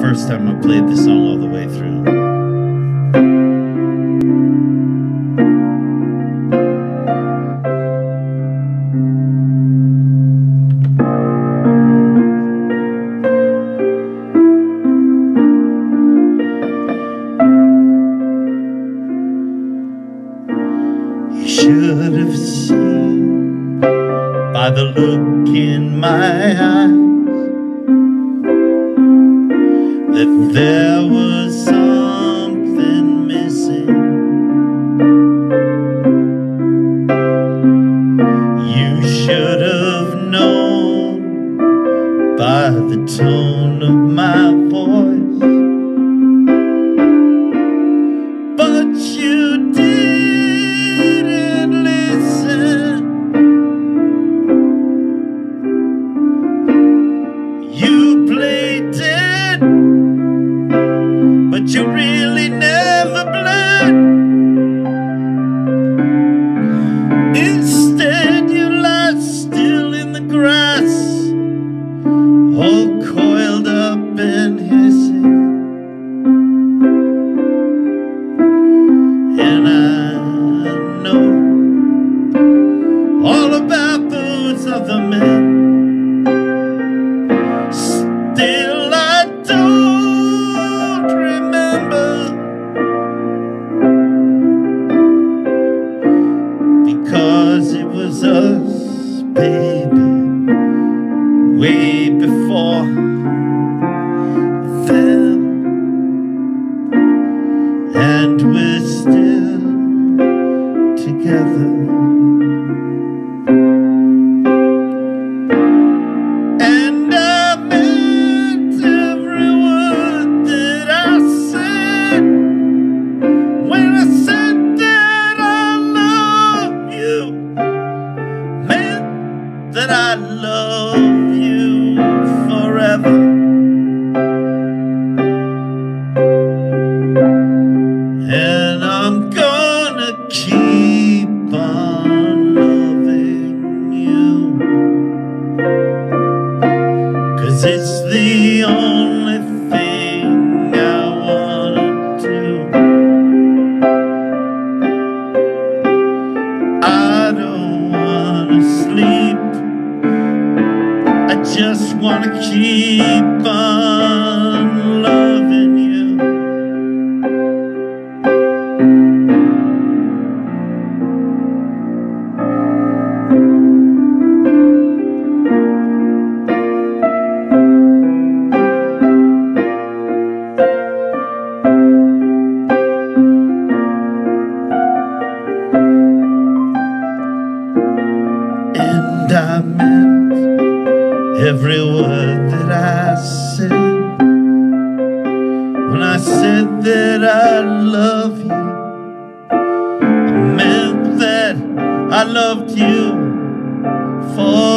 first time I played the song all the way through. You should have seen by the look in my eyes that there was all about those other men. Still, I don't remember because it was us, baby, way before them, and we're still together. That I love you forever. And I'm gonna keep on loving you. Cause it's the only Just wanna keep on every word that I said when I said that I love you. I meant that I loved you forever.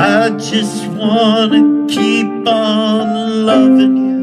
I just wanna keep on loving you.